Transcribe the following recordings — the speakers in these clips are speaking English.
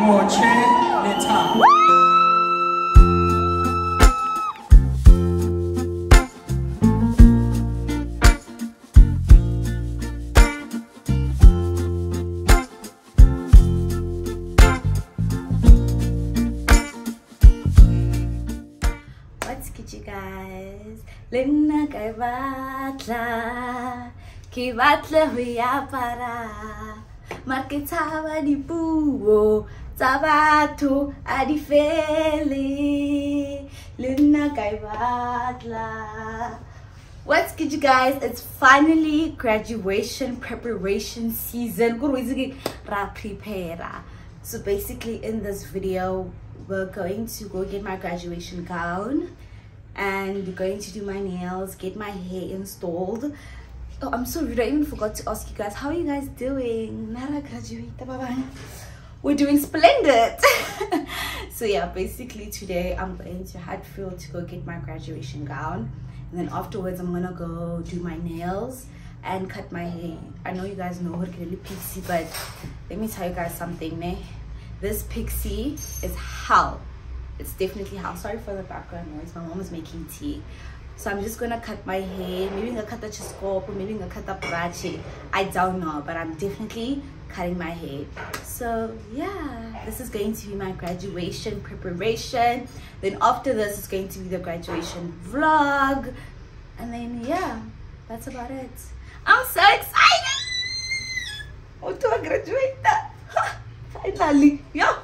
मोछे नेता लिन्न काय बातला की बातलं हुया पारा मरके छावानी पुवो fele. Lena kai batla. What's good, you guys? It's finally graduation preparation season. Prepare. So basically, in this video, we're going to go get my graduation gown and going to do my nails, get my hair installed. Oh, I'm so rude. I even forgot to ask you guys, how are you guys doing? Nara graduate, bye-bye. We're doing splendid. so yeah, basically today I'm going to Hatfield to go get my graduation gown. And then afterwards I'm gonna go do my nails and cut my hair. I know you guys know really pixie, but let me tell you guys something, ne? This pixie is hell. It's definitely hell. Sorry for the background noise. My mom is making tea. So I'm just gonna cut my hair. Maybe I'm gonna cut the chiscope maybe I'm gonna cut the brachi. I don't know, but I'm definitely cutting my hair. So yeah, this is going to be my graduation preparation. Then after this, it's going to be the graduation vlog. And then yeah, that's about it. I'm so excited! Oh, to graduate! Finally, yeah.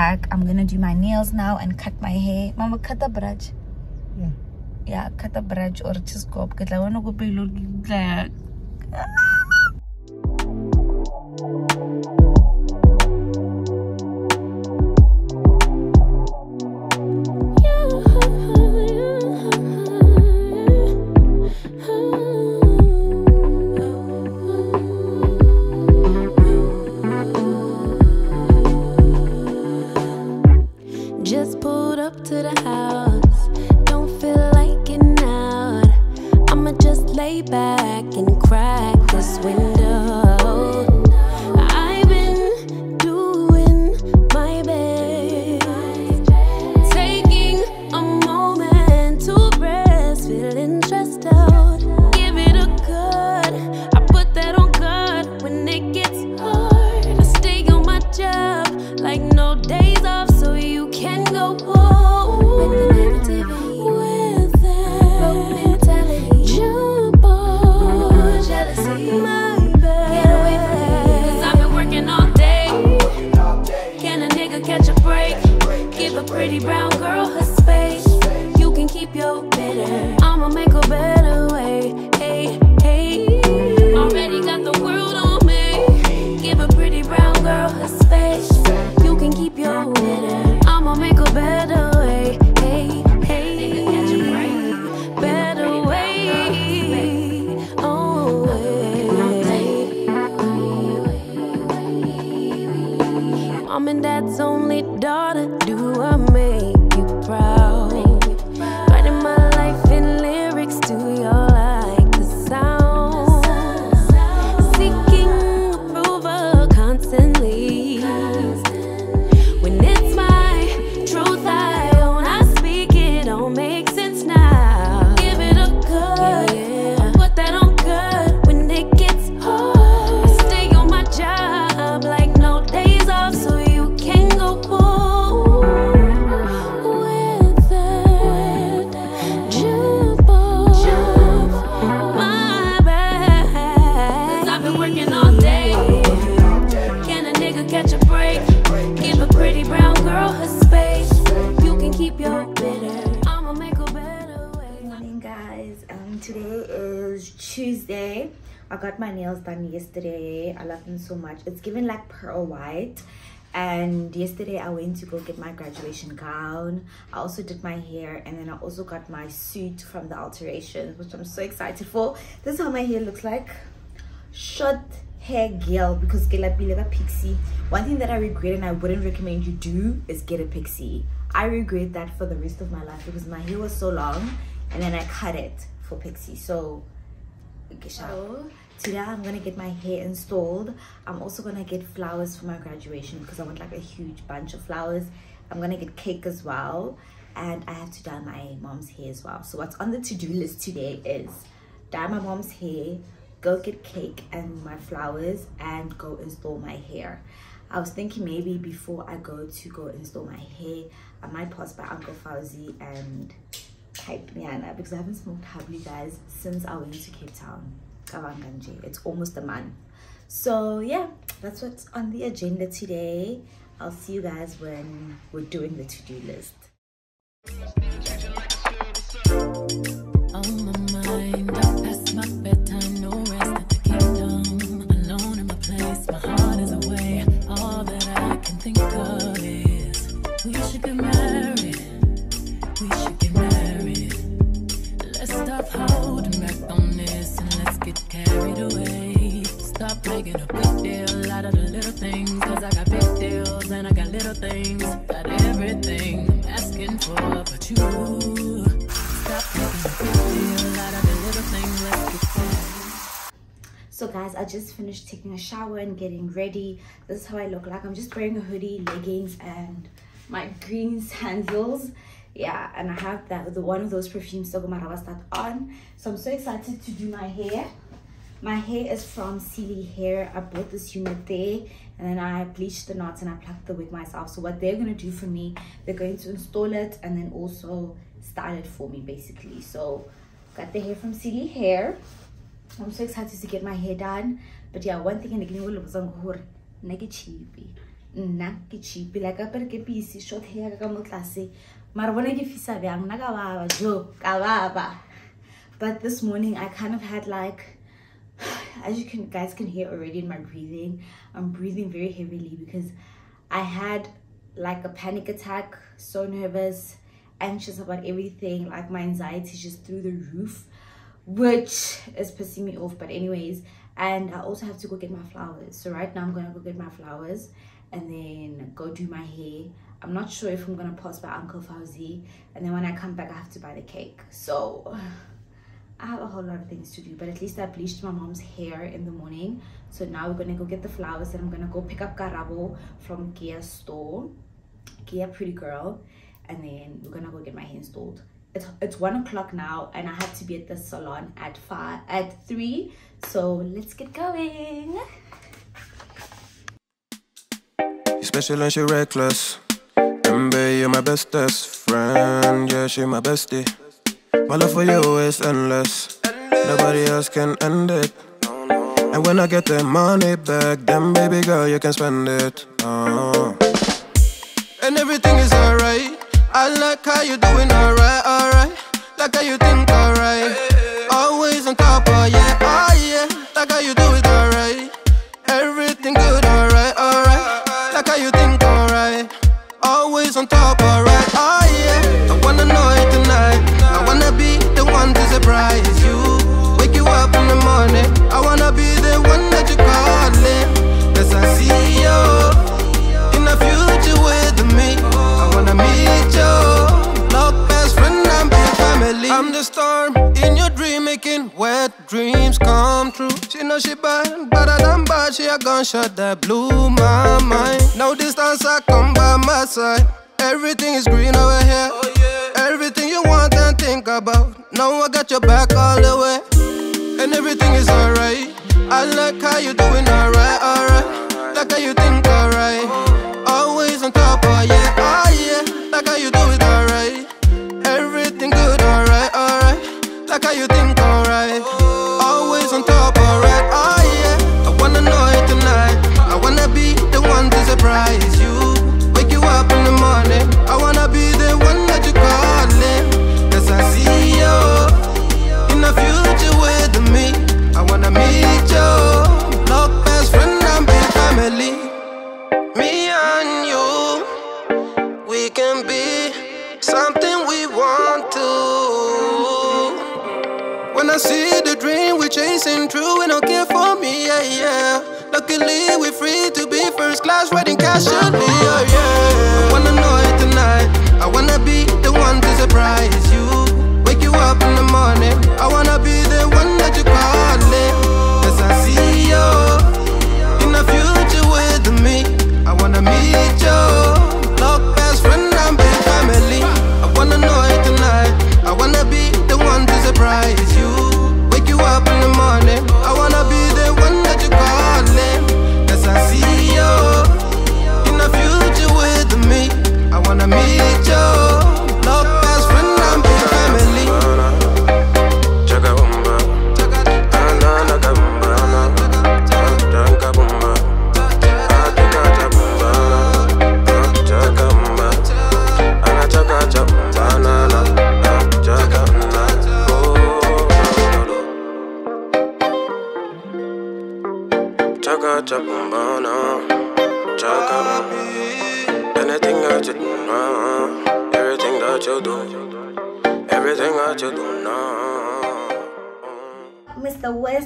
Back. I'm gonna do my nails now and cut my hair. Mama, cut the brush. Yeah. Yeah, cut the brush or just go up because I wanna go look like. A nigga catch a break? Give a pretty brown girl her space. You can keep your bitter. I'ma make a better way. Hey. I'ma make a better way. Hey, hey. Better way. Oh, way. Mom and dad's only daughter, them so much. It's given like pearl white. And yesterday I went to go get my graduation gown. I also did my hair and then I also got my suit from the alterations, which I'm so excited for. This is how my hair looks like. Short hair girl because get like a pixie. One thing that I regret and I wouldn't recommend you do is get a pixie. I regret that for the rest of my life because my hair was so long and then I cut it for Pixie. So today I'm gonna get my hair installed. I'm also gonna get flowers for my graduation because I want like a huge bunch of flowers. I'm gonna get cake as well and I have to dye my mom's hair as well. So what's on the to-do list today is dye my mom's hair, go get cake and my flowers and go install my hair. I was thinking maybe before I go to go install my hair, I might pause by Uncle Fauzi and hype Miana because I haven't smoked happily guys since I went to Cape Town. It's almost a month. So yeah, that's what's on the agenda today. I'll see you guys when we're doing the to-do list. Things. Got everything I'm asking for, but you. Stop making little things. So guys, I just finished taking a shower and getting ready. This is how I look like. I'm just wearing a hoodie, leggings, and my green sandals yeah and i have that the one of those perfumes so that on so i'm so excited to do my hair my hair is from Sealy Hair. I bought this unit there and then I bleached the knots and I plucked the wig myself. So what they're going to do for me, they're going to install it and then also style it for me basically. So got the hair from Sealy Hair. I'm so excited to get my hair done. But yeah, one thing I'm going to do is cheapy. Nna ke cheapy. Like better get busy short hair ka mo tlase mara bona ke fisa bjang nna but this morning i kind of had like as you can guys can hear already in my breathing i'm breathing very heavily because i had like a panic attack so nervous anxious about everything like my anxiety just through the roof which is pissing me off but anyways and i also have to go get my flowers. So right now i'm gonna go get my flowers and then go do my hair. I'm not sure if I'm gonna pause by Uncle Fauzi and then when I come back I have to buy the cake. So I have a whole lot of things to do but at least I bleached my mom's hair in the morning. So now we're gonna go get the flowers and I'm gonna go pick up Karabo from Gia store. Gia pretty girl. And then we're gonna go get my hair installed it's, it's one o'clock now and I have to be at the salon at five at three. So let's get going. Special and she reckless. Remember, you're my bestest friend. Yeah, she my bestie. My love for you is endless. Nobody else can end it. And when I get the money back, then baby girl, you can spend it. Uh. And everything is alright. I like how you doing alright, alright. Like how you think alright. Always on top, oh yeah, oh yeah. Like how you do it alright. Everything good, alright, alright. Like how you think alright always on top, Cause I see you In the future with me I wanna meet you Love best friend and big family I'm the storm in your dream Making wet dreams come true She know she bad, better than bad She a gunshot that blew my mind No distance I come by my side Everything is green over here. Oh, yeah. Everything you want and think about. Now I got your back all the way. And everything is alright. I like how you doing alright, alright. Like how you Luckily, we're free to be first class, wedding casually, oh yeah.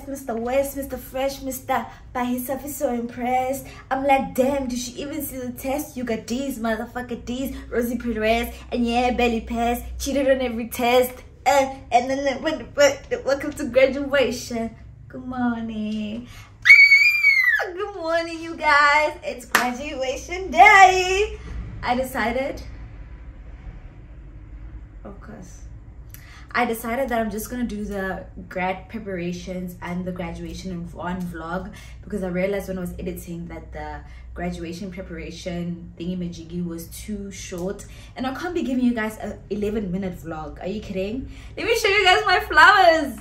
Mr. West, Mr. Fresh, Mr. By himself is so impressed. I'm like, damn, did she even see the test? You got these, motherfucker these. Rosie Perez, and yeah, belly pass, cheated on every test. Uh, and then the- when, when, welcome to graduation. Good morning. Ah, Good morning, you guys. It's graduation day. I decided, of course. I decided that I'm just gonna do the grad preparations and the graduation in one vlog because I realized when I was editing that the graduation preparation thingy majiggy was too short and I can't be giving you guys a 11 minute vlog. Are you kidding? Let me show you guys my flowers.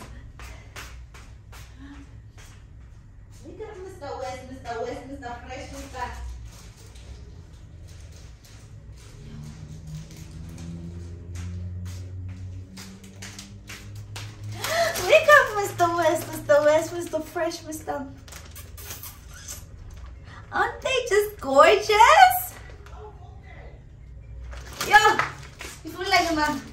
Mr. West, Mr. West, Mr. West, Mr. West, Mr. Fresh, Mr. Aren't they just gorgeous? Yo, you feel like a man.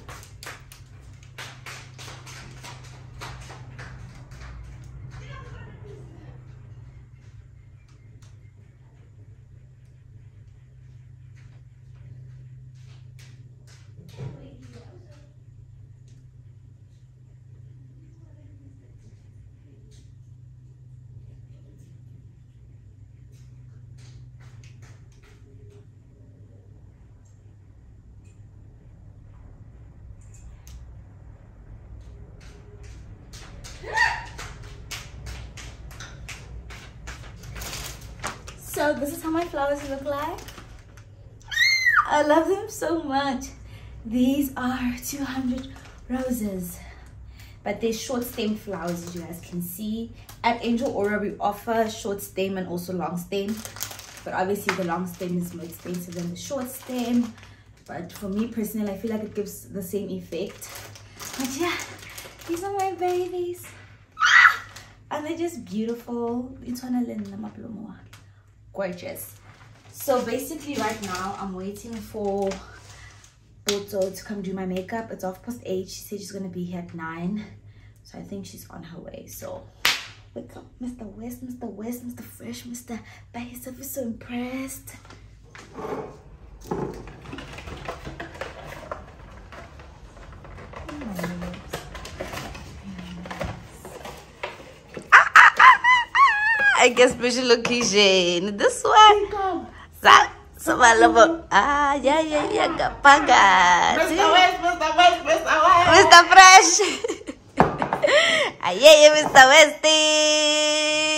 So this is how my flowers look like. I love them so much. These are 200 roses. But they're short stem flowers as you guys can see. At Angel Aura we offer short stem and also long stem. But obviously the long stem is more expensive than the short stem. But for me personally I feel like it gives the same effect. But yeah, these are my babies. And they're just beautiful. It's one of them gorgeous. So basically right now i'm waiting for Potso to come do my makeup. It's off past eight. She said she's gonna be here at nine. So i think she's on her way. So wake up mr west mr west mr fresh mr by himself is so impressed I guess special location. This one. Sa sama labo. Ah, yeah, yeah, yeah. Gapaga. Mr. West, Mr. West, Mr. West. Mr. Fresh. ah, yeah, yeah, Mr. Westy.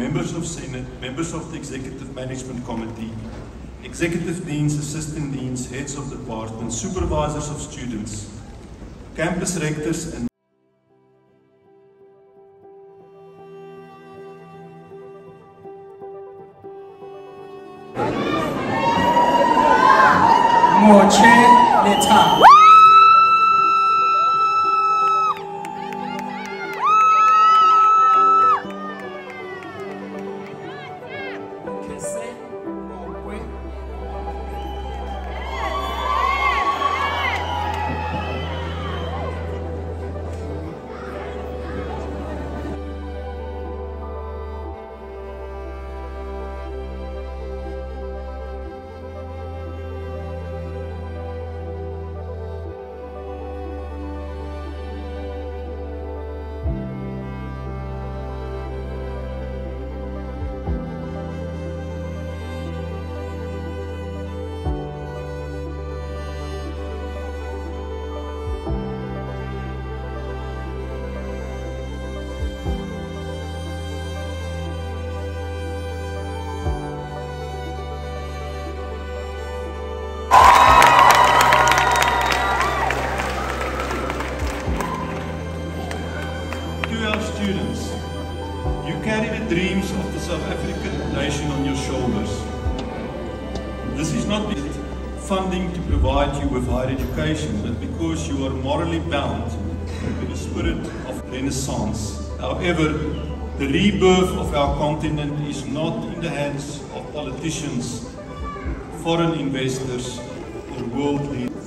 Members of Senate, members of the Executive Management Committee, Executive Deans, Assistant Deans, Heads of Departments, Supervisors of Students, Campus Rectors and dreams of the South African nation on your shoulders. This is not just funding to provide you with higher education, but because you are morally bound to the spirit of renaissance. However, the rebirth of our continent is not in the hands of politicians, foreign investors, or world leaders.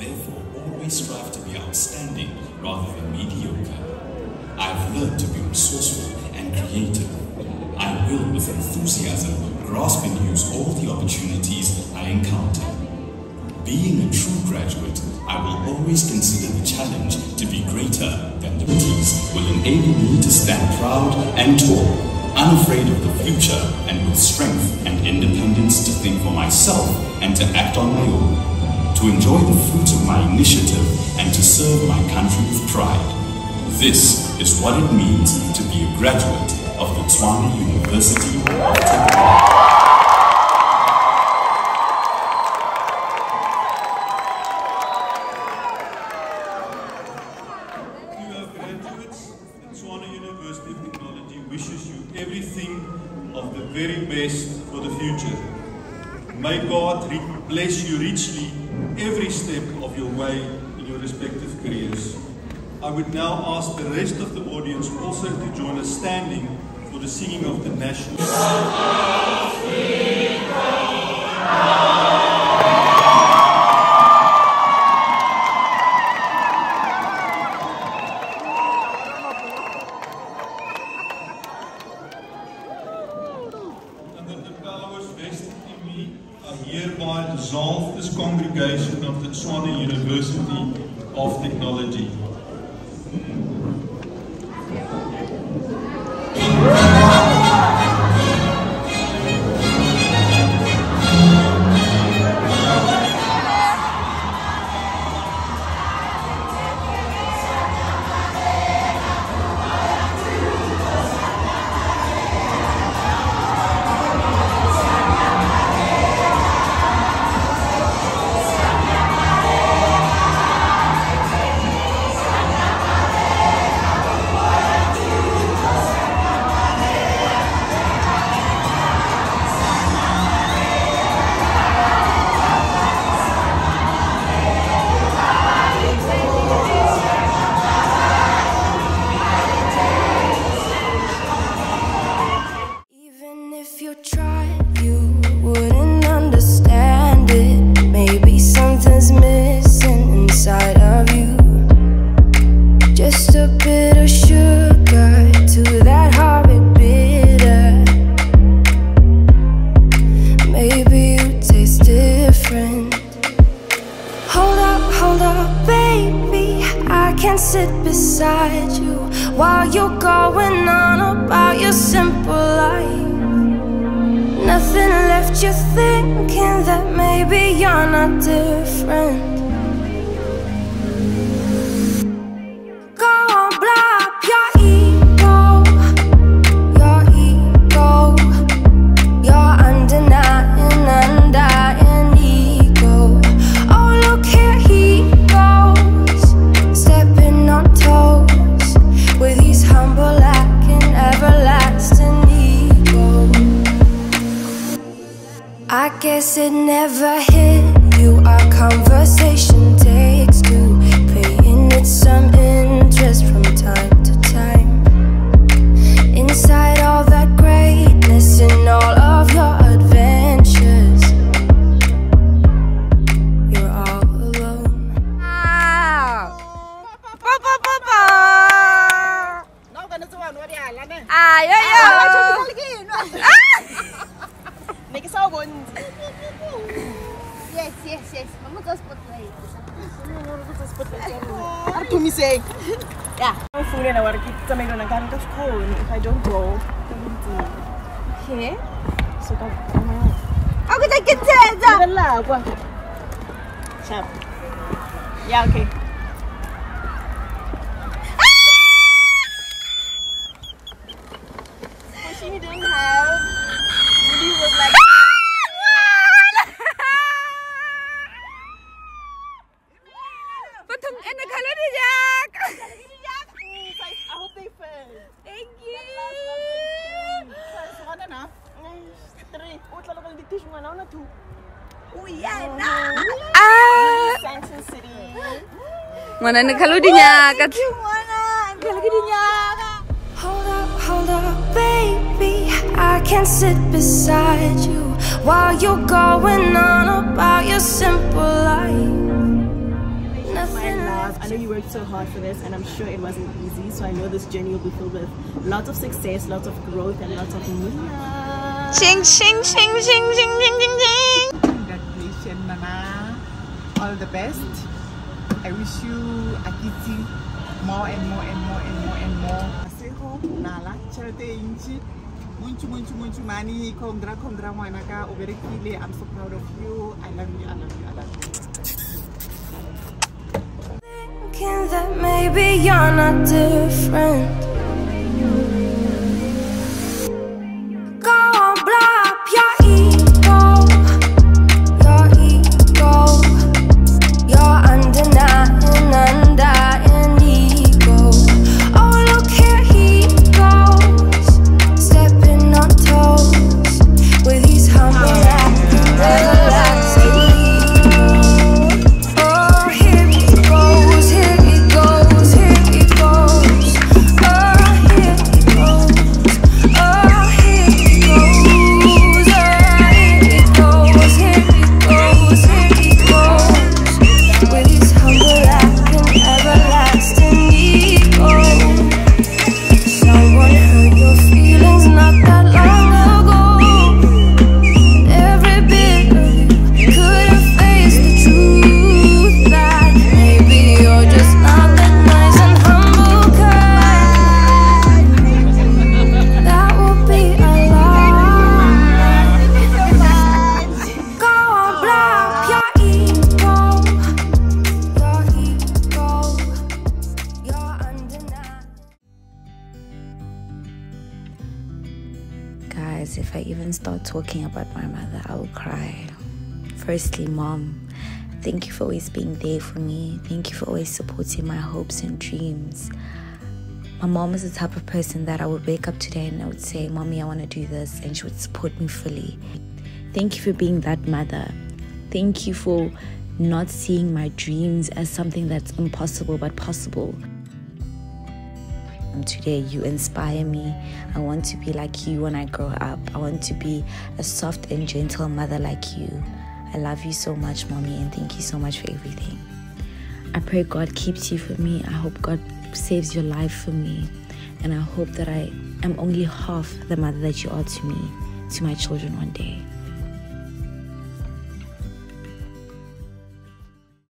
Therefore always strive to be outstanding rather than mediocre. I've learned to be resourceful and creative. I will, with enthusiasm, grasp and use all the opportunities I encounter. Being a true graduate, I will always consider the challenge to be greater than the abilities will enable me to stand proud and tall, unafraid of the future, and with strength and independence to think for myself and to act on my own. To enjoy the fruits of my initiative and to serve my country with pride. This is what it means to be a graduate of the Tshwane University of Technology. To graduates, the Tshwane University of Technology wishes you everything of the very best for the future. May God bless you richly every step of your way in your respective careers. I would now ask the rest of the audience also to join us standing for the singing of the national. Just a I guess it never hit you. Our conversation takes two, paying it some yes. Mama go spotlight. Artumiseng. Yeah. Ufune na wariki tsamaiwa na nkani ka sekgone. If I don't go, ke ntse. Okay. So ka Ako na kitsetsa. Lebella kwa. Sharp. Yeah, okay. What she didn't have. Woody was like. Batung ina kalau ni Jack. I hope they fit. Thank you. So, ano na? Three. Oh, talaga hindi tissue nga na. Una, two. Ah. Sanson City. Mana na kalau di nyakat. Kalau di. Hold up, hold up, baby. I can sit beside you while you're going on about your simple life. Nothing I know you worked so hard for this, and I'm sure it wasn't easy. So I know this journey will be filled with lots of success, lots of growth, and lots of munya. Ching ching ching ching ching ching ching ching. Congratulations, Mama. All the best. I wish you Akiti more and more and more and more and more. Aseho, Nala, Charity Inchi. Munthu, munthu, munthu, mani, kondra, kondra, ngwanaka, o berekile. I'm so proud of you. I love you, I love you, I love you. Thinking that maybe you're not different. Guys, if I even start talking about my mother, I will cry. Firstly, mom, thank you for always being there for me. Thank you for always supporting my hopes and dreams. My mom is the type of person that I would wake up today and I would say, Mommy, I want to do this, and she would support me fully. Thank you for being that mother. Thank you for not seeing my dreams as something that's impossible but possible. Um, Today, you inspire me. I want to be like you when I grow up. I want to be a soft and gentle mother like you. I love you so much, mommy, and thank you so much for everything. I pray God keeps you for me. I hope God saves your life for me. And I hope that I am only half the mother that you are to me, to my children one day.